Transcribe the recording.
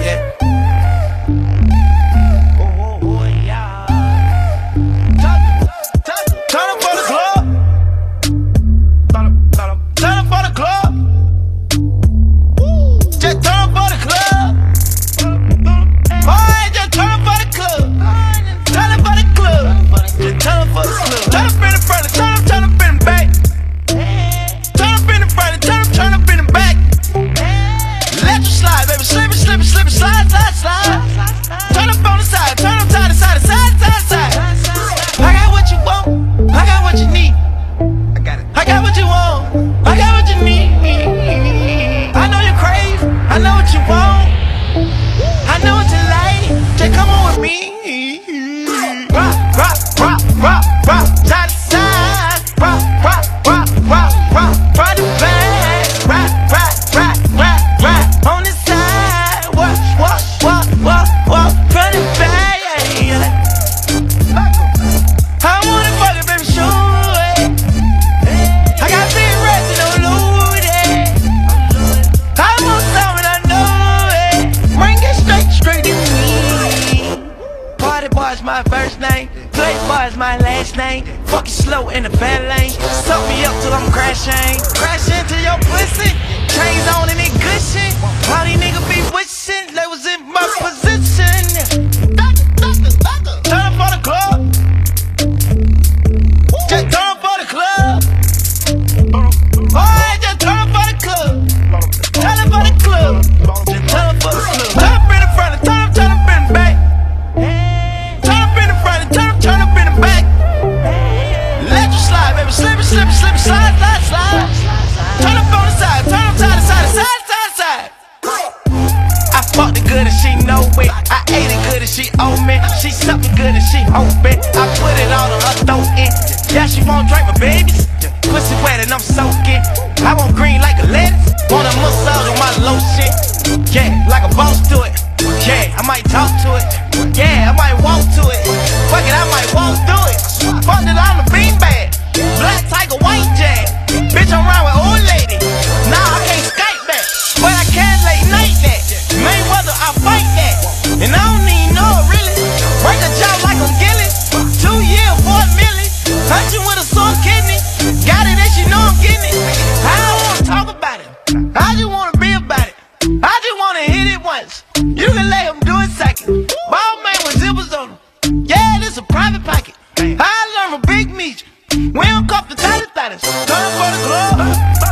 yeah. mim. my first name. Playboy is my last name. Fuck you slow in the bad lane. Suck me up till I'm crashing. Crash into your pussy. Chains on and it good shit. good and she open. I put it all on her throat in. Yeah, she won't drink my babies. Pussy wet and I'm soaking. I want green like a lettuce. Wanna massage with my lotion. Yeah, like a boss to it. Yeah, I might talk to it. Yeah, I might walk to it. We don't cuff the tatty tatties. Time for the club.